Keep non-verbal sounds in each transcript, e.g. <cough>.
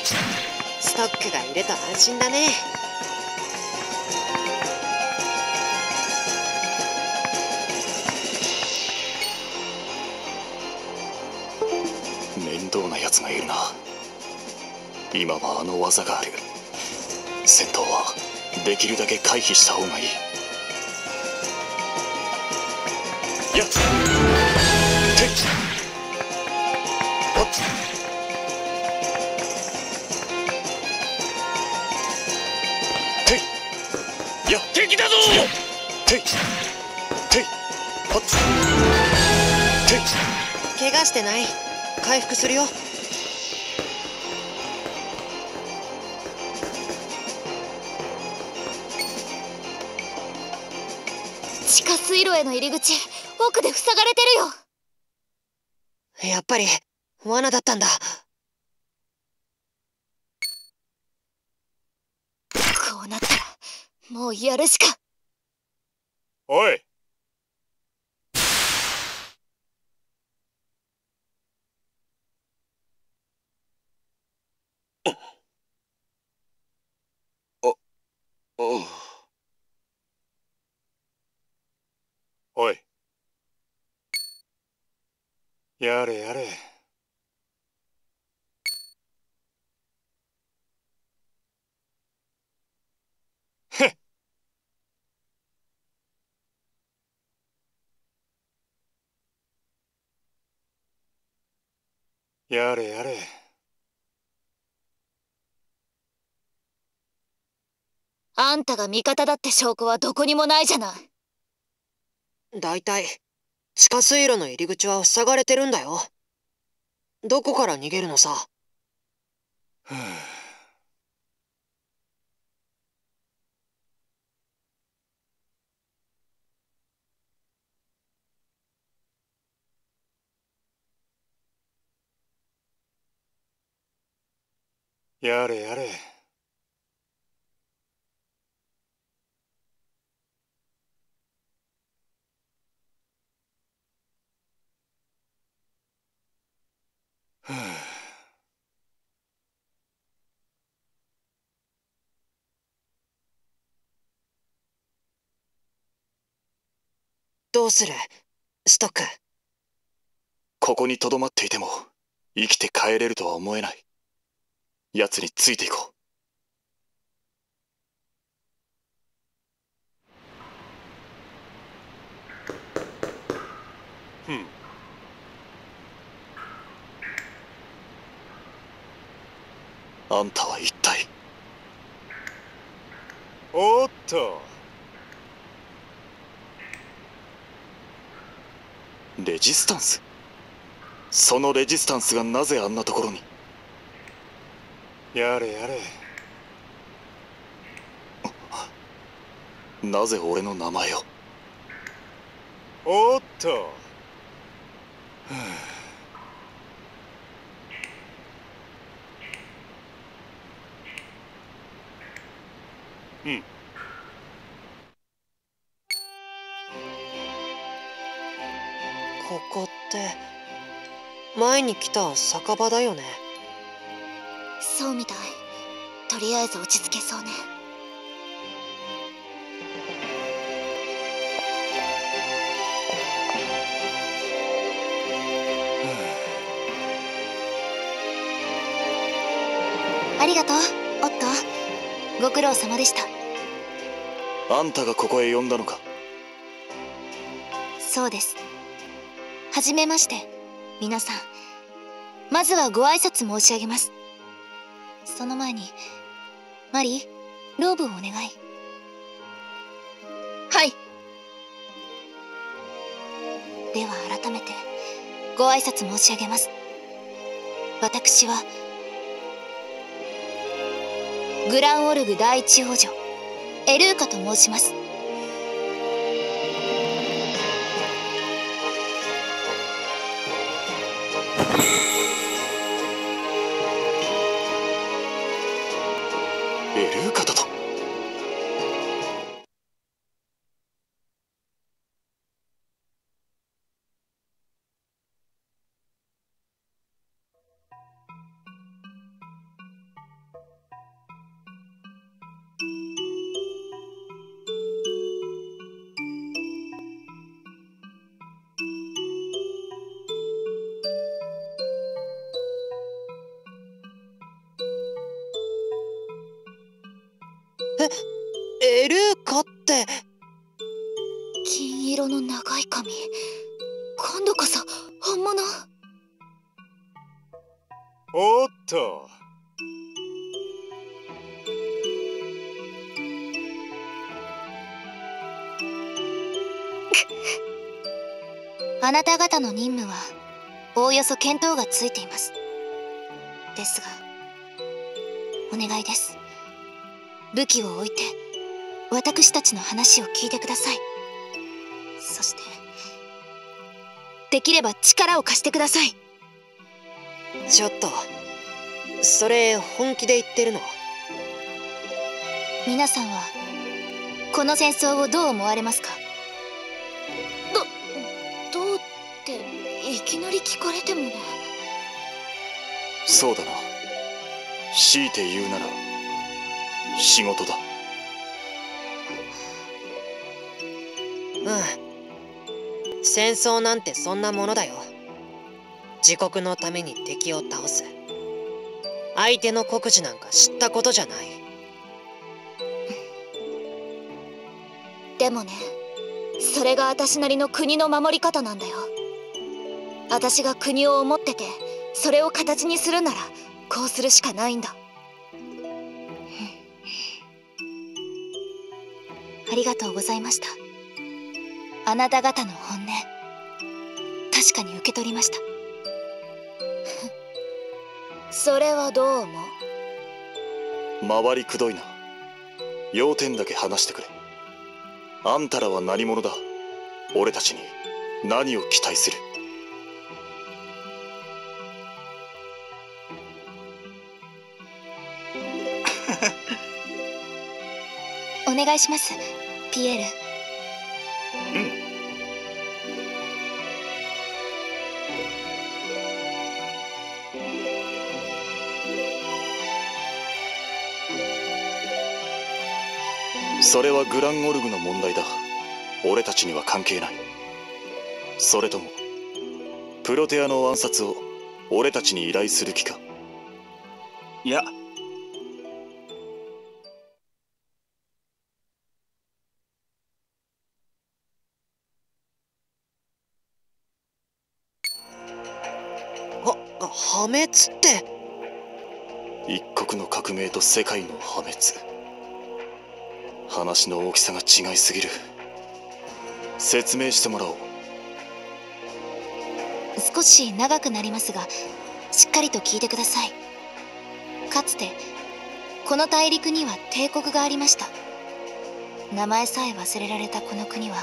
ストックがいると安心だね。面倒な奴がいるな。今はあの技がある。戦闘はできるだけ回避した方がいい。やっしてない。回復するよ。地下水路への入り口奥で塞がれてるよ。やっぱり罠だったんだ。こうなったらもうやるしかおいおおいやれやれ。へっ。やれやれ。あんたが味方だって証拠はどこにもないじゃない。だいたい地下水路の入り口は塞がれてるんだよ。どこから逃げるのさ。<sighs> やれやれ。<sighs> どうする？ストック。ここにとどまっていても生きて帰れるとは思えない。奴についていこう。あんたは一体？おっと。レジスタンス？そのレジスタンスがなぜあんなところに？やれやれ。なぜ俺の名前を？おっと。ふううん。ここって前に来た酒場だよね？そうみたい。とりあえず落ち着けそうね。ありがとうオット。ご苦労様でしたあんたがここへ呼んだのか？そうです。はじめまして皆さん。まずはご挨拶申し上げます。その前にマリーローブをお願い。はい。では改めてご挨拶申し上げます。私はグランオルグ第一王女エルーカと申します。えエルーカって。金色の長い髪。今度こそ本物。おっと。<laughs> あなた方の任務はおおよそ見当がついています。ですがお願いです。武器を置いて私たちの話を聞いてください。そしてできれば力を貸してください。ちょっとそれ本気で言ってるの？皆さんはこの戦争をどう思われますか？どどうっていきなり聞かれてもねそうだな。強いて言うなら仕事だ。うん。戦争なんてそんなものだよ。自国のために敵を倒す。相手の国事なんか知ったことじゃない。でもねそれが私なりの国の守り方なんだよ。私が国を思っててそれを形にするならこうするしかないんだありがとうございました。あなた方の本音確かに受け取りました。<laughs> それはどう思う？回りくどいな。要点だけ話してくれ。あんたらは何者だ？俺たちに何を期待する？<laughs> お願いしますピエール。うんそれはグランオルグの問題だ。俺たちには関係ない。それともプロテアの暗殺を俺たちに依頼する気か？いや破滅って。一国の革命と世界の破滅。話の大きさが違いすぎる。説明してもらおう。少し長くなりますがしっかりと聞いてください。かつてこの大陸には帝国がありました。名前さえ忘れられたこの国は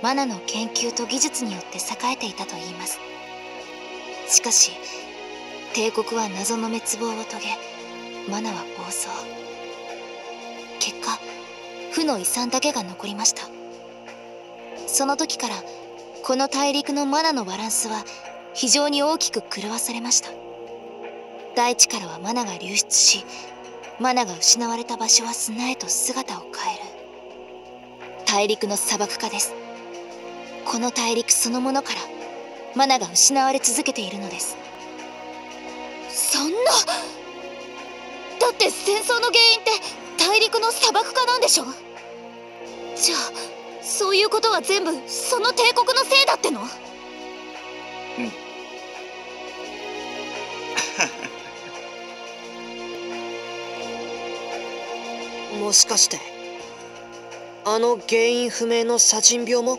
マナの研究と技術によって栄えていたといいます。しかし帝国は謎の滅亡を遂げマナは暴走。結果負の遺産だけが残りました。その時からこの大陸のマナのバランスは非常に大きく狂わされました。大地からはマナが流出しマナが失われた場所は砂へと姿を変える。大陸の砂漠化です。この大陸そのものからマナが失われ続けているのです。そんな。だって戦争の原因って大陸の砂漠化なんでしょ？じゃあそういうことは全部その帝国のせいだっての？もしかしてあの原因不明の砂塵病も？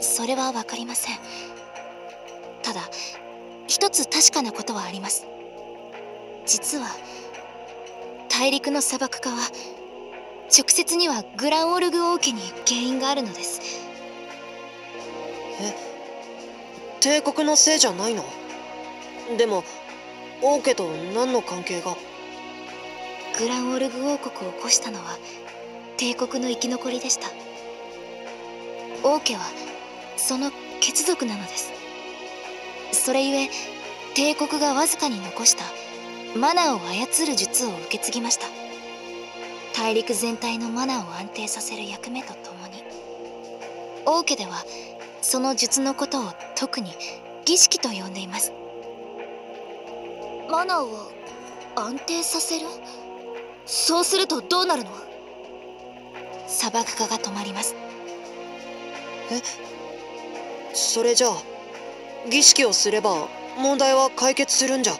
それは分かりません。ただ一つ確かなことはあります。実は大陸の砂漠化は直接にはグランオルグ王家に原因があるのです。帝国のせいじゃないの？でも王家と何の関係が？グランオルグ王国を起こしたのは帝国の生き残りでした。王家はその血族なのですそれゆえ帝国がわずかに残したマナーを操る術を受け継ぎました。大陸全体のマナーを安定させる役目とともに王家ではその術のことを特に儀式と呼んでいます。マナーを安定させる？そうするとどうなるの？砂漠化が止まります。え？それじゃあ儀式をすれば問題は解決するんじゃ。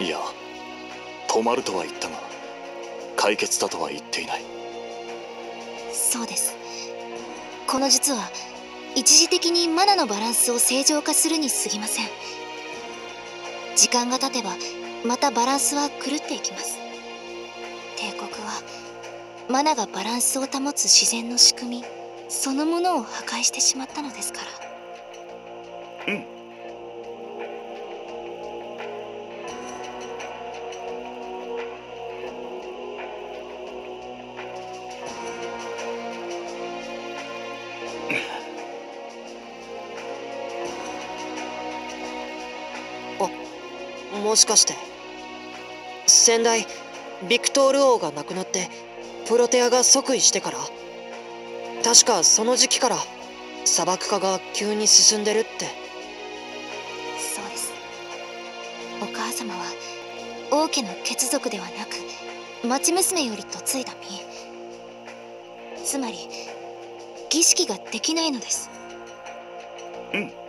いや止まるとは言ったが解決だとは言っていない。そうです。この術は一時的にマナのバランスを正常化するに過ぎません。時間が経てばまたバランスは狂っていきます。帝国はマナがバランスを保つ自然の仕組みそのものを破壊してしまったのですからもしかして。先代ビクトール王が亡くなってプロテアが即位してから。確かその時期から砂漠化が急に進んでるって。そうです。お母様は王家の血族ではなく町娘より嫁いだ身。つまり儀式ができないのです。うん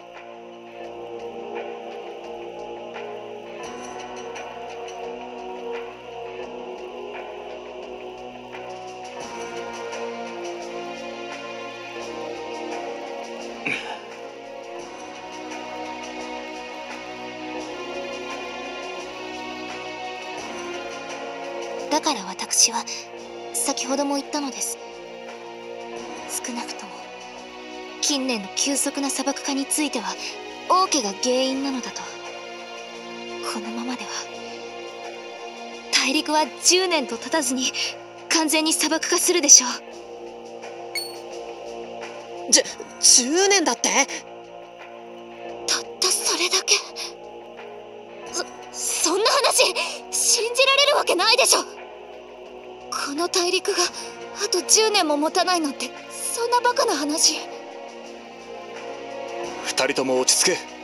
だから私は先ほども言ったのです。少なくとも近年の急速な砂漠化については王家が原因なのだと。このままでは大陸は10年と経たずに完全に砂漠化するでしょう。じゅ10年だって？たったそれだけ。そそんな話信じられるわけないでしょ。この大陸があと10年も持たないなんてそんなバカな話。2人とも落ち着け。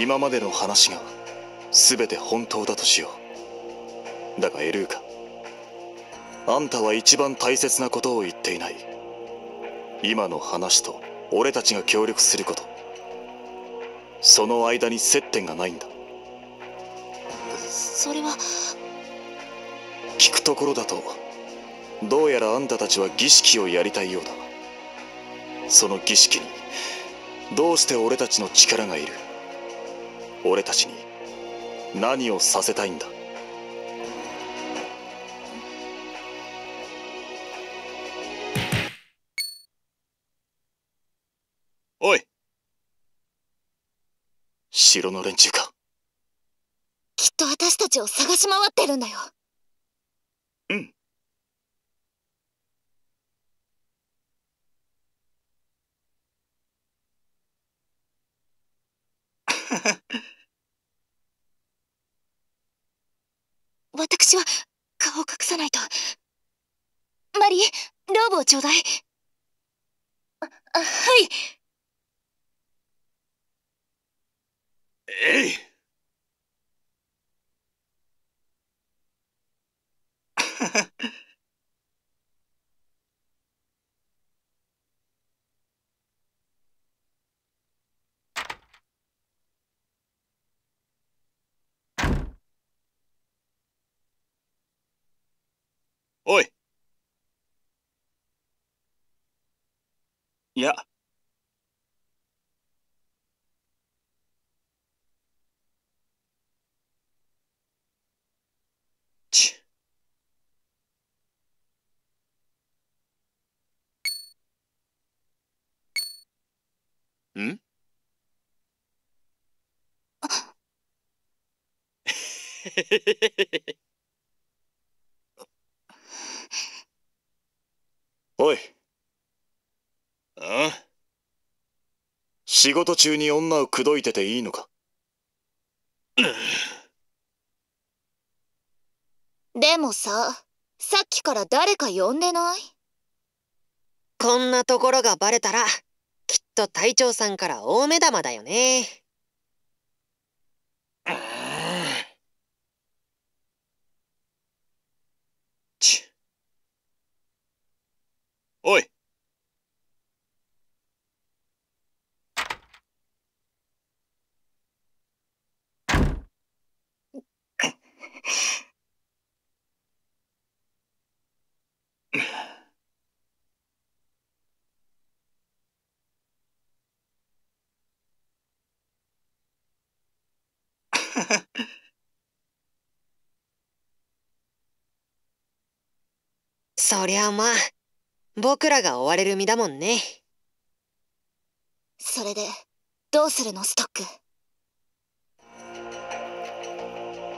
今までの話が全て本当だとしよう。だがエルーカあんたは一番大切なことを言っていない。今の話と俺たちが協力すること。その間に接点がないんだ。それは。聞くところだとどうやらあんたたちは儀式をやりたいようだ。その儀式にどうして俺たちの力がいる？俺たちに何をさせたいんだ？おい。城の連中か。きっと私たちを探し回ってるんだようん <laughs> 私は顔を隠さないと。マリーローブをちょうだい。あはい。えい。<laughs> おい。いや。ち。ん？<laughs> おい。ああ。仕事中に女を口説いてていいのか？でもさ、さっきから誰か呼んでない？こんなところがバレたらきっと隊長さんから大目玉だよね。ちおい。そりゃまあ。僕らが追われる身だもんねそれで、どうするのストック？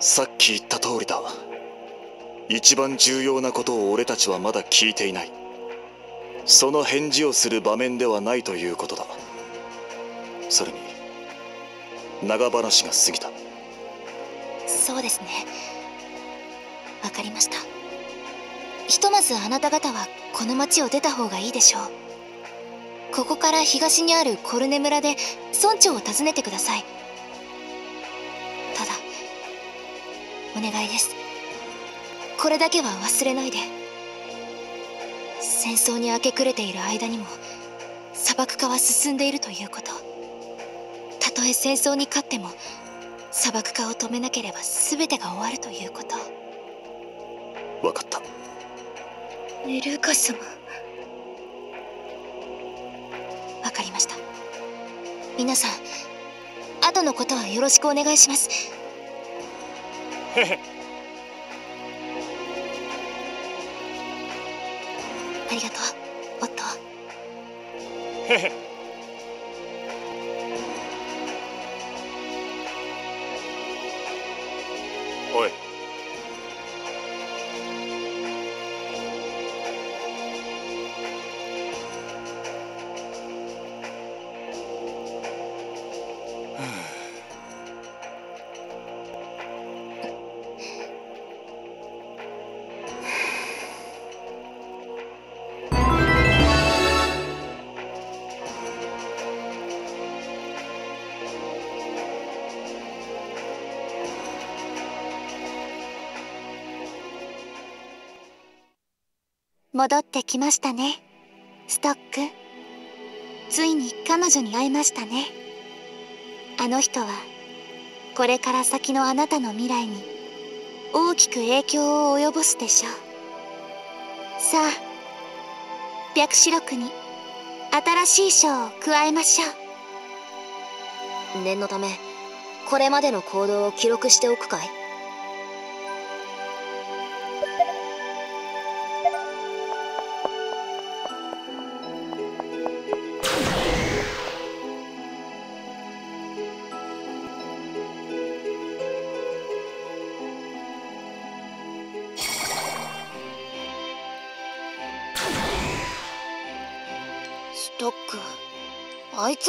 さっき言った通りだ一番重要なことを俺たちはまだ聞いていないその返事をする場面ではないということだそれに長話が過ぎたそうですね。わかりました。ひとまずあなた方はこの町を出た方がいいでしょう。ここから東にあるコルネ村で村長を訪ねてください。ただ、お願いです。これだけは忘れないで。戦争に明け暮れている間にも砂漠化は進んでいるということ。たとえ戦争に勝っても砂漠化を止めなければ全てが終わるということ分かったエルカ様わかりました。皆さん後のことはよろしくお願いします。<laughs> ありがとうオ <laughs> 戻ってきましたね。ストック。ついに彼女に会えましたね。あの人はこれから先のあなたの未来に大きく影響を及ぼすでしょう。さあ白白録に新しい章を加えましょう。念のためこれまでの行動を記録しておくかい？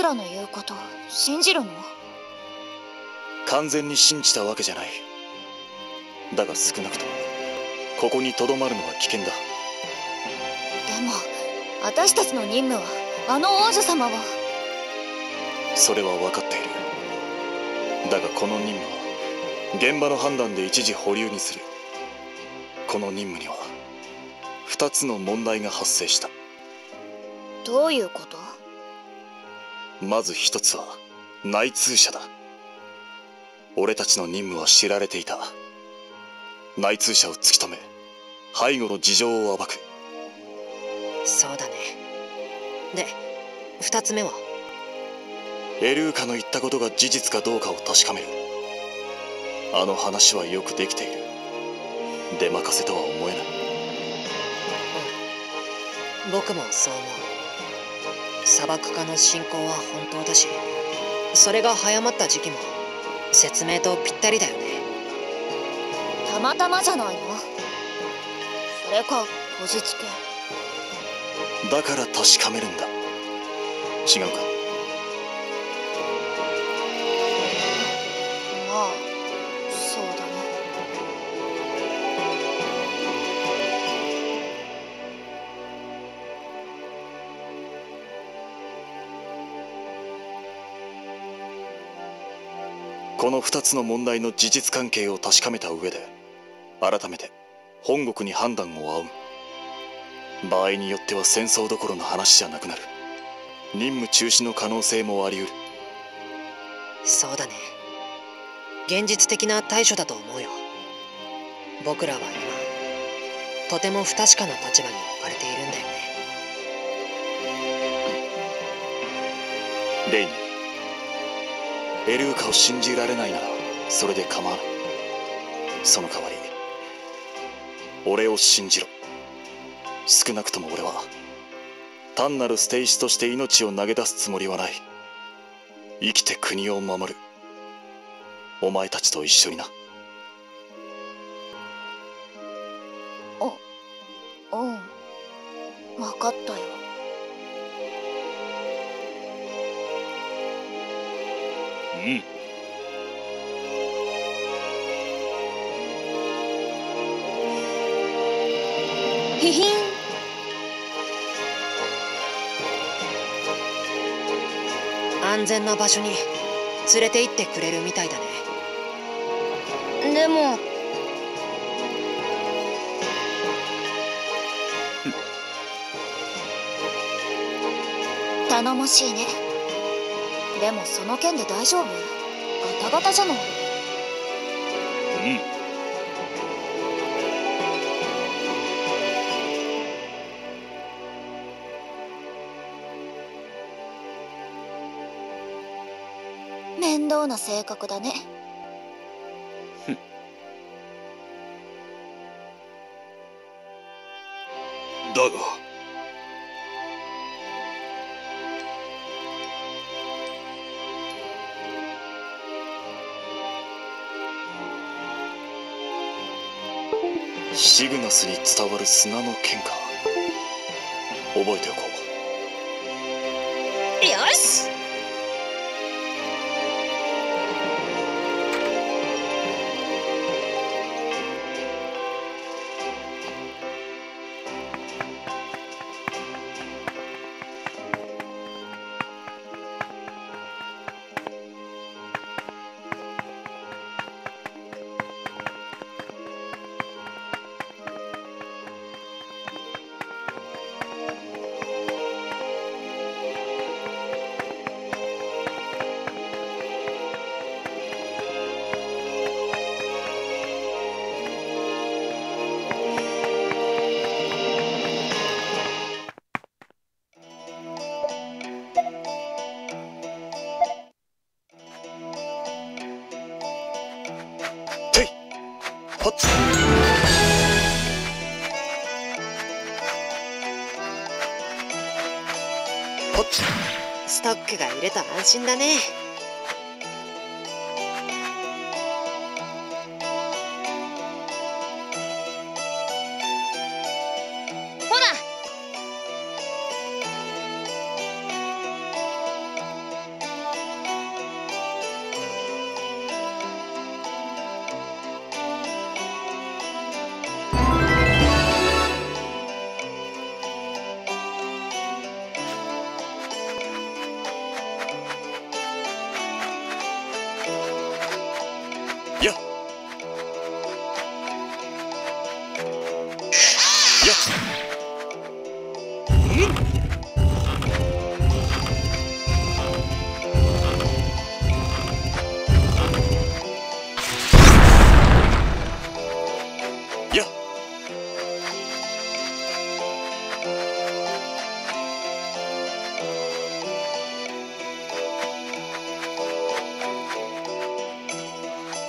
らの言うこと信じるの？完全に信じたわけじゃない。だが少なくともここにとどまるのは危険だ。でも私たちの任務はあの王女様はそれは分かっている。だがこの任務は現場の判断で一時保留にする。この任務には2つの問題が発生した。どういうこと？まず一つは内通者だ。俺たちの任務は知られていた。内通者を突き止め背後の事情を暴く。そうだね。で2つ目は？エルーカの言ったことが事実かどうかを確かめる。あの話はよくできている。出任せとは思えない。僕もそう思う砂漠化の進行は本当だしそれが早まった時期も説明とぴったりだよね。たまたまじゃないの？それかこじつけ。だから確かめるんだ。違うか？この2つの問題の事実関係を確かめた上で改めて本国に判断を仰ぐ。場合によっては戦争どころの話じゃなくなる。任務中止の可能性もあり得る。そうだね。現実的な対処だと思うよ。僕らは今とても不確かな立場に置かれているんだよね。レイニーエルーカを信じられないならそれで構わない。その代わり俺を信じろ。少なくとも俺は単なる捨て石として命を投げ出すつもりはない。生きて国を守る。お前たちと一緒にな。全な場所に連れて行ってくれるみたいだね。でも。頼もしいね。でもその件で大丈夫？ガタガタじゃない？うん面倒な性格だね。だが。シグナスに伝わる砂の剣か覚えておこう。よしトックがいると安心だね。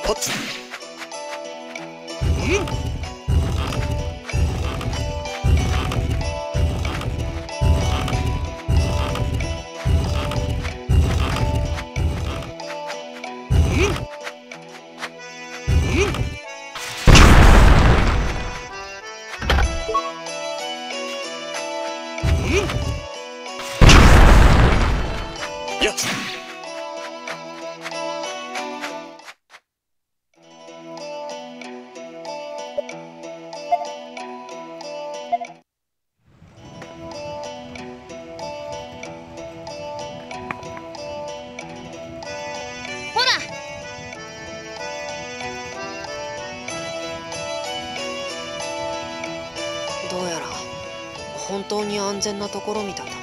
はっや全なところみたいだね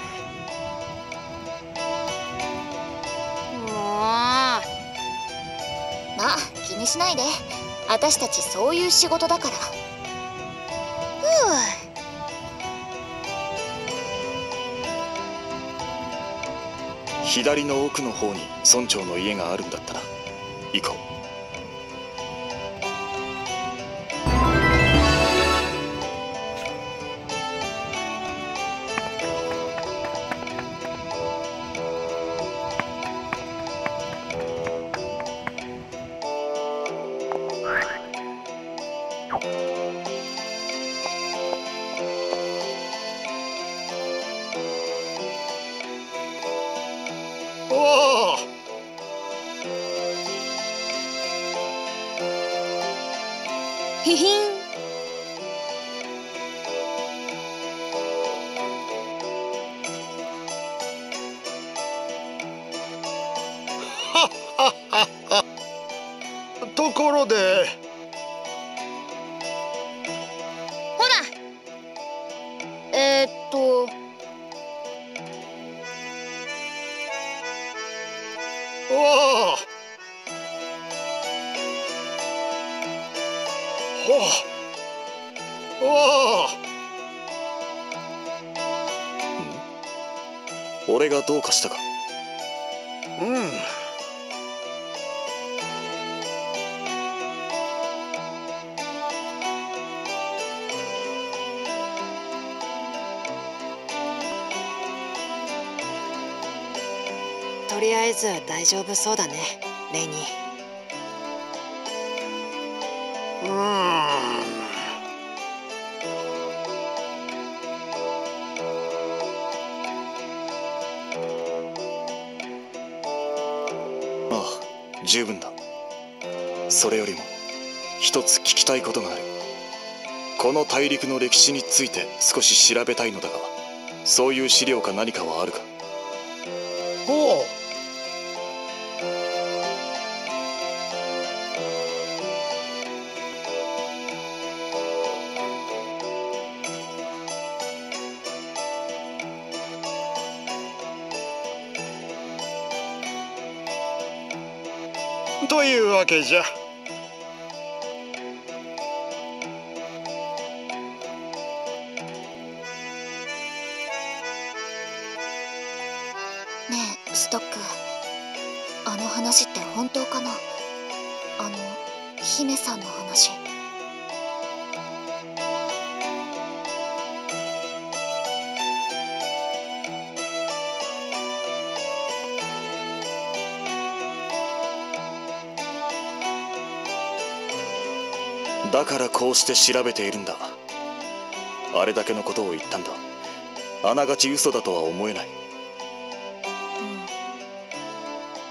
もうまあ気にしないで。私たちそういう仕事だから。ふう。左の奥の方に村長の家があるんだったな行こう。りあえず大丈夫そうだねレイニー。うん。ああ十分だ。それよりも一つ聞きたいことがある。この大陸の歴史について少し調べたいのだがそういう資料か何かはあるか？ほうだからこうして調べているんだ。あれだけのことを言ったんだ。あながち嘘だとは思えない。う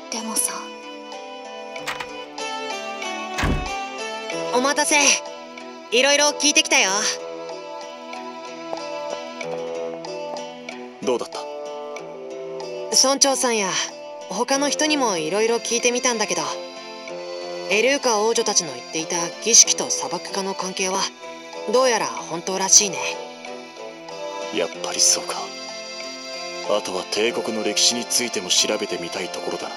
ん。でもさ。お待たせ。いろいろ聞いてきたよ。どうだった？村長さんや他の人にもいろいろ聞いてみたんだけどエルーカ王女たちの言っていた儀式と砂漠化の関係はどうやら本当らしいね。やっぱりそうか。あとは帝国の歴史についても調べてみたいところだな。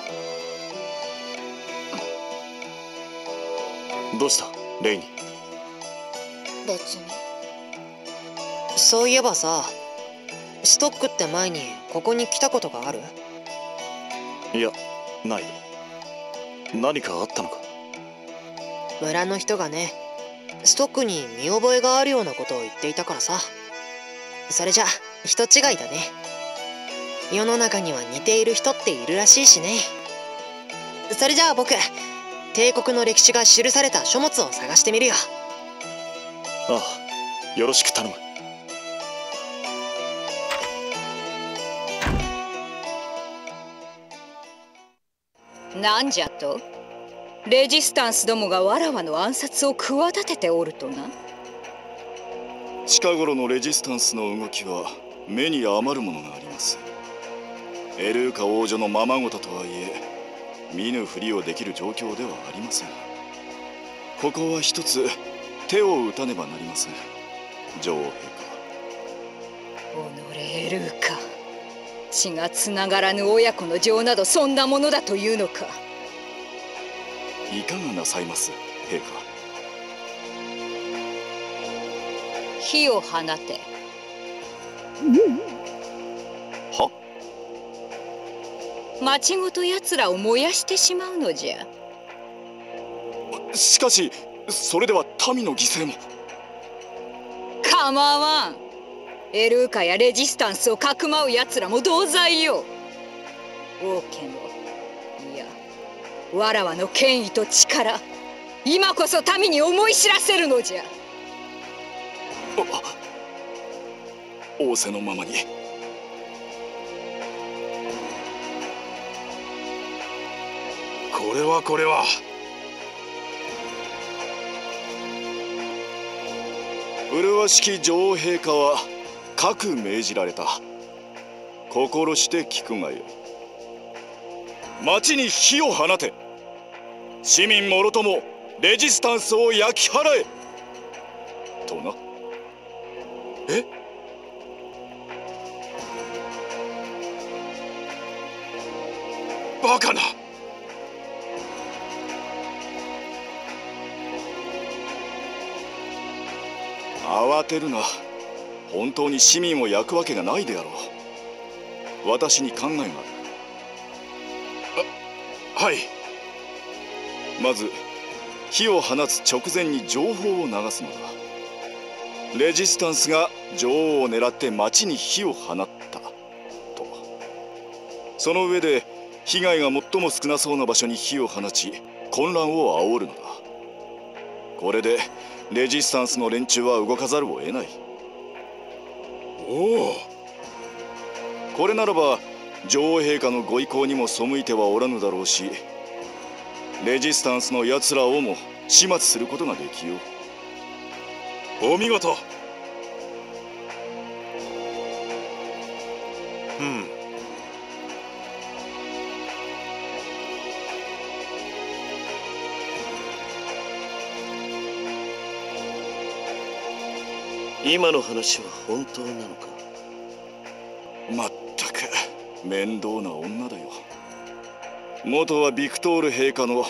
どうした？レイニ別に。そういえばさストックって前にここに来たことがある？いやない。何かあったのか？村の人がねストックに見覚えがあるようなことを言っていたからさ。それじゃ人違いだね。世の中には似ている人っているらしいしね。それじゃあ僕帝国の歴史が記された書物を探してみるよ。ああよろしく頼む。なんじゃと？レジスタンスどもがわらわの暗殺を企てておるとな。近頃のレジスタンスの動きは目に余るものがあります。エルーカ王女のままごととはいえ見ぬふりをできる状況ではありません。ここは一つ手を打たねばなりません。女王陛己エルーカ。血がつながらぬ親子の情などそんなものだというのか。下いかがなさいます？陛下。火を放て。は？町ごと奴らを燃やしてしまうのじゃ。しかしそれでは民の犠牲も。構わん。エルーカやレジスタンスをかくまう奴らも同罪よ。王家のわらわの権威と力今こそ民に思い知らせるのじゃ。仰せのままに。これはこれは。麗しき女王陛下は各命じられた。心して聞くがよ町に火を放て。市民もろともレジスタンスを焼き払え。とな？え？バカな。慌てるな。本当に市民を焼くわけがないであろう。私に考えがある。あはい。まず火を放つ直前に情報を流すのだ。レジスタンスが女王を狙って町に火を放ったと。その上で被害が最も少なそうな場所に火を放ち混乱を煽るのだ。これでレジスタンスの連中は動かざるを得ない。おおこれならば女王陛下のご意向にも背いてはおらぬだろうしレジスタンスの奴らをも始末することができよう。お見事。うん。今の話は本当なのか？まったく。面倒な女だよ元はビクトール陛下の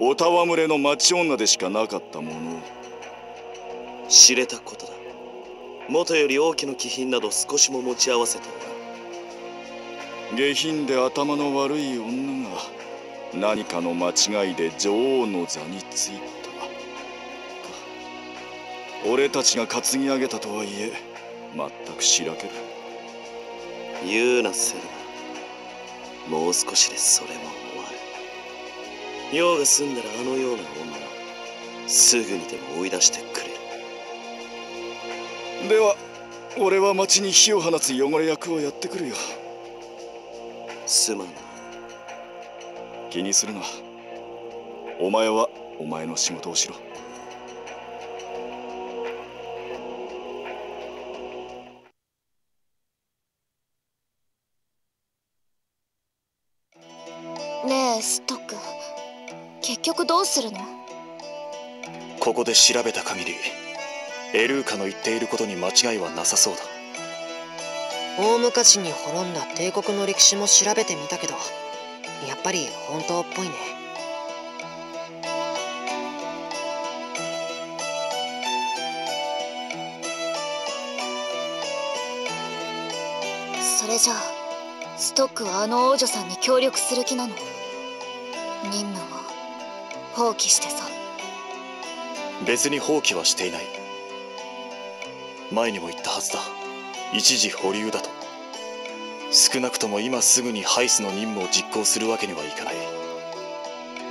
おたわむれの町女でしかなかったもの知れたことだ。元より王家の気品など少しも持ち合わせておら下品で頭の悪い女が何かの間違いで女王の座についた。俺たちが担ぎ上げたとはいえ全くしらける言うなセルもう少しでそれも。用が済んだらあのような女はすぐにでも追い出してくれる。では俺は町に火を放つ汚れ役をやってくるよ。すまんな気にするな。お前はお前の仕事をしろ。ねえストック結局どうするの？ここで調べた限りエルーカの言っていることに間違いはなさそうだ。大昔に滅んだ帝国の歴史も調べてみたけどやっぱり本当っぽいね。それじゃあストックはあの王女さんに協力する気なの？任務を放棄してさ。別に放棄はしていない。前にも言ったはずだ。一時保留だと。少なくとも今すぐにハイスの任務を実行するわけにはいかない。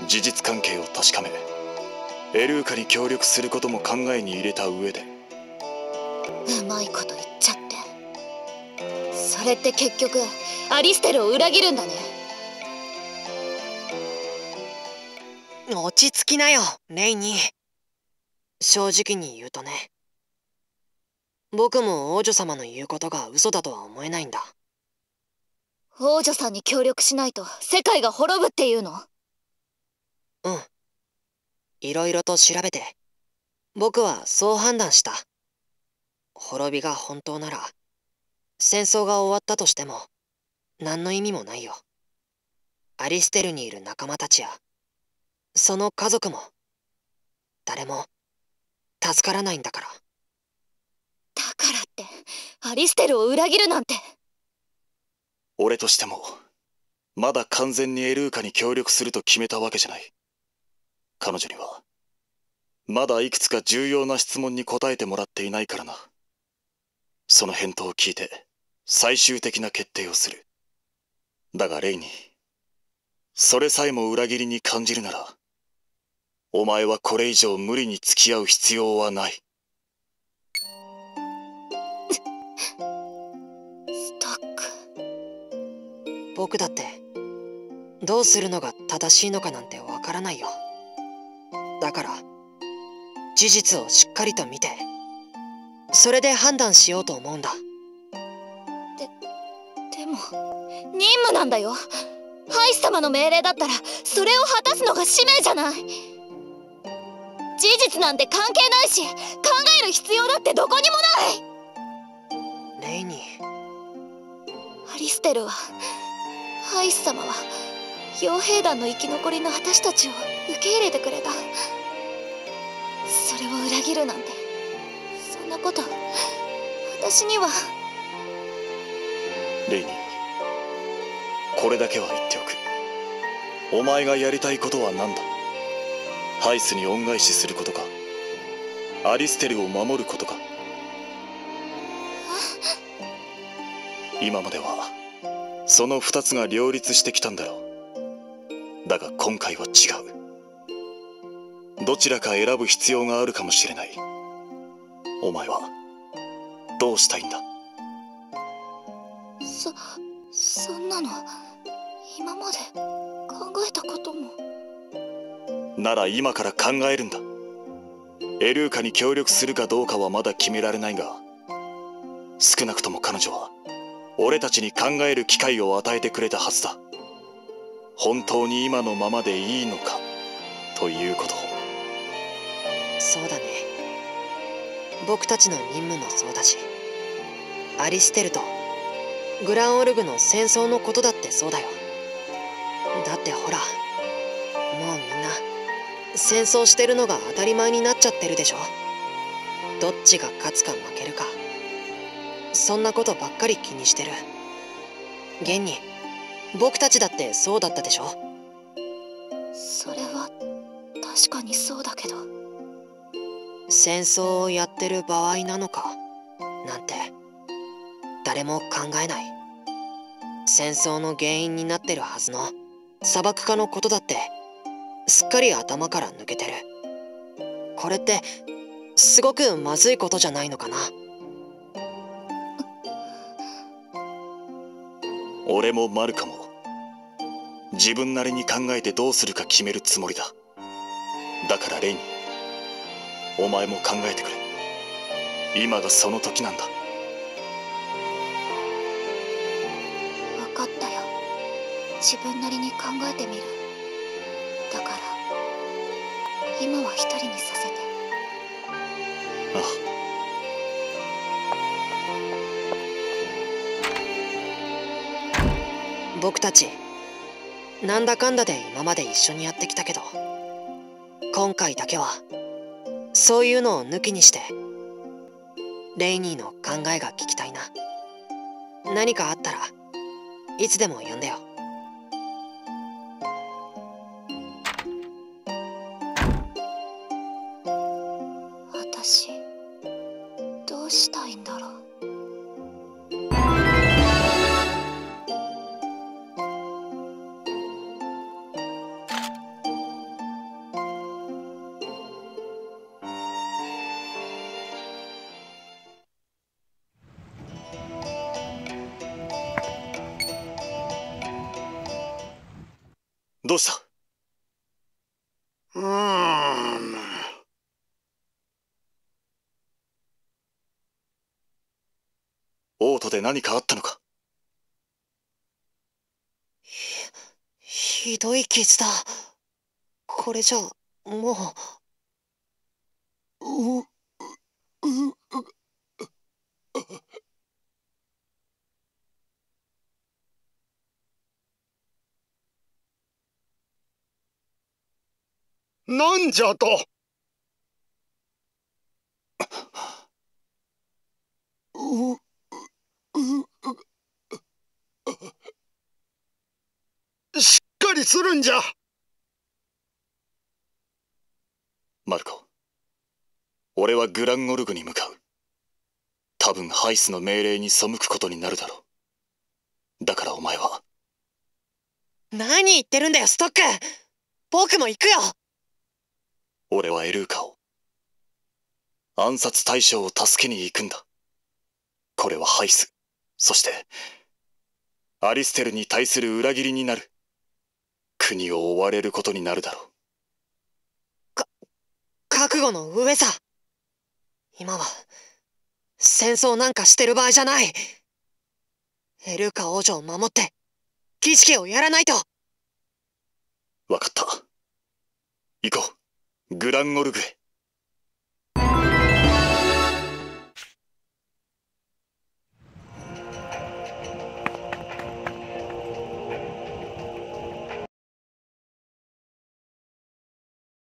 事実関係を確かめエルーカに協力することも考えに入れた上で。うまいこと言っちゃって。それって結局アリステルを裏切るんだね落ち着きなよレイニー。正直に言うとね。僕も王女様の言うことが嘘だとは思えないんだ。王女さんに協力しないと世界が滅ぶっていうの？うん。いろいろと調べて僕はそう判断した。滅びが本当なら戦争が終わったとしても何の意味もないよ。アリステルにいる仲間たちやその家族も誰も助からないんだから。だからってアリステルを裏切るなんて。俺としてもまだ完全にエルーカに協力すると決めたわけじゃない。彼女にはまだいくつか重要な質問に答えてもらっていないからな。その返答を聞いて最終的な決定をする。だがレイにそれさえも裏切りに感じるならお前はこれ以上無理に付き合う必要はない。ストック。僕だってどうするのが正しいのかなんてわからないよ。だから事実をしっかりと見てそれで判断しようと思うんだ。でも任務なんだよ。ハイス様の命令だったらそれを果たすのが使命じゃない事実なんて関係ないし考える必要だってどこにもない。レイニー。アリステルはハイス様は傭兵団の生き残りの私たちを受け入れてくれた。それを裏切るなんてそんなこと私には。レイニーこれだけは言っておく。お前がやりたいことは何だ？ハイスに恩返しすることか？アリステルを守ることか？今まではその二つが両立してきたんだろう。だが今回は違う。どちらか選ぶ必要があるかもしれない。お前はどうしたいんだ？そそんなの今まで考えたことも。なら今から考えるんだ。エルーカに協力するかどうかはまだ決められないが少なくとも彼女は俺たちに考える機会を与えてくれたはずだ。本当に今のままでいいのかということ。そうだね。僕たちの任務もそうだしアリステルとグランオルグの戦争のことだってそうだよ。だってほらもうみんな戦争してるのが当たり前になっちゃってるでしょ。どっちが勝つか負けるか。そんなことばっかり気にしてる。現に僕たちだってそうだったでしょ。それは確かにそうだけど。戦争をやってる場合なのか？なんて。誰も考えない。戦争の原因になってるはずの砂漠化のことだってすっかり頭から抜けてる。これってすごくまずいことじゃないのかな？俺もマルカも自分なりに考えてどうするか決めるつもりだ。だからレイにお前も考えてくれ。今がその時なんだ。分かったよ。自分なりに考えてみる今は一人にさせて。あ。あ僕たちなんだかんだで今まで一緒にやってきたけど今回だけはそういうのを抜きにしてレイニーの考えが聞きたいな。何かあったらいつでも呼んでよ何かあったのか？ひひどい傷だ。これじゃ、もう。う、う、うなんじゃとう、う、う、しっかりするんじゃマルコ俺はグランオルグに向かう多分ハイスの命令に背くことになるだろうだからお前は何言ってるんだよ、ストック僕も行くよ俺はエルーカを暗殺対象を助けに行くんだこれはハイスそしてアリステルに対する裏切りになる。国を追われることになるだろう。覚悟の上さ。今は戦争なんかしてる場合じゃない。エルーカ王女を守って儀式をやらないと。分かった。行こう。グランオルグへ